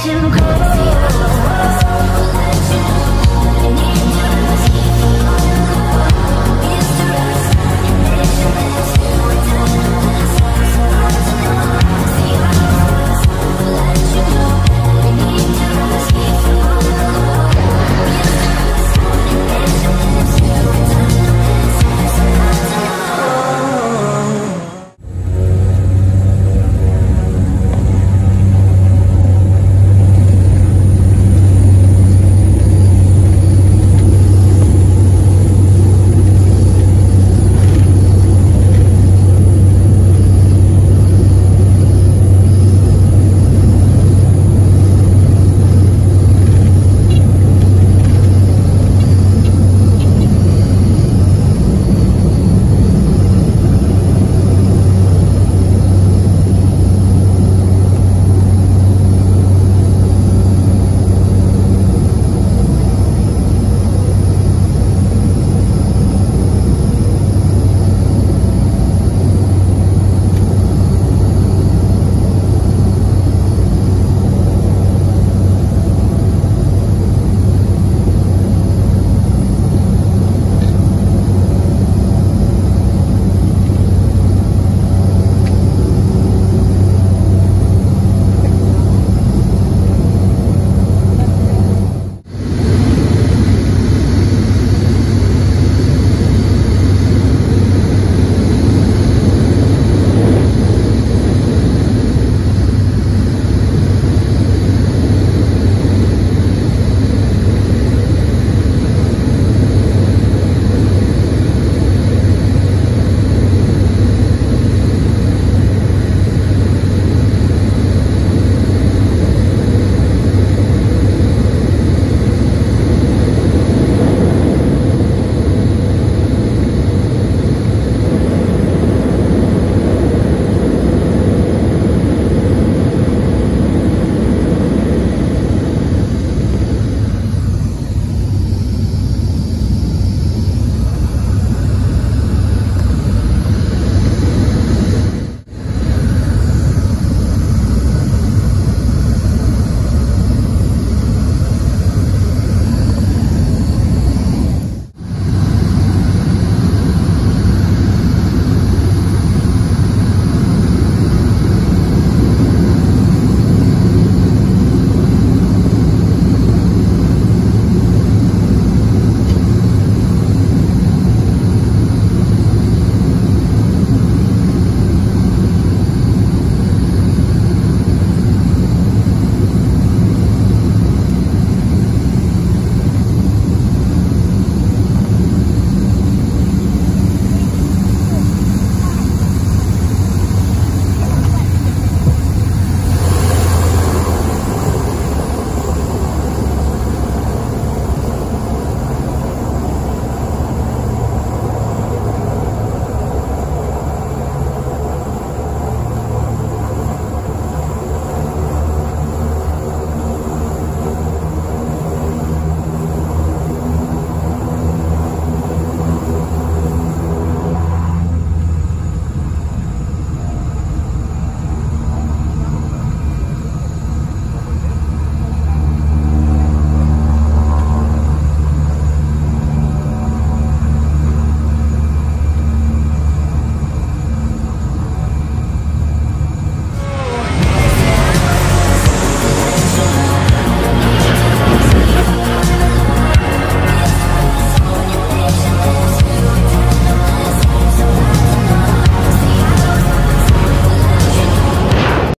街路。